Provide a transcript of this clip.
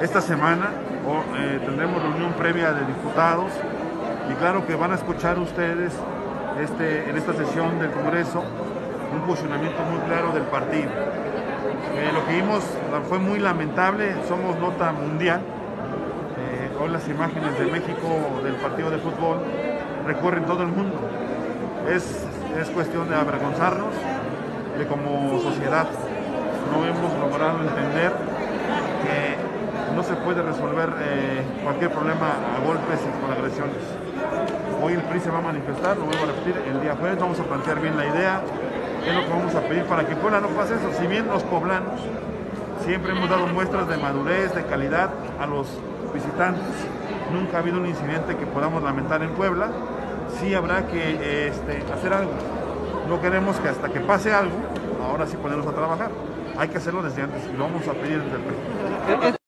esta semana. Eh, tendremos reunión previa de diputados y claro que van a escuchar ustedes este, en esta sesión del Congreso un posicionamiento muy claro del partido. Eh, lo que vimos fue muy lamentable, somos nota mundial. Eh, hoy las imágenes de México del partido de fútbol recorren todo el mundo. Es, es cuestión de avergonzarnos de como sociedad no hemos logrado entender se puede resolver eh, cualquier problema a golpes y con agresiones. Hoy el PRI se va a manifestar, lo vuelvo a repetir, el día jueves vamos a plantear bien la idea, qué es lo que vamos a pedir para que Puebla no pase eso. Si bien los poblanos siempre hemos dado muestras de madurez, de calidad a los visitantes, nunca ha habido un incidente que podamos lamentar en Puebla, sí habrá que este, hacer algo. No queremos que hasta que pase algo, ahora sí ponernos a trabajar. Hay que hacerlo desde antes y lo vamos a pedir desde el PRI.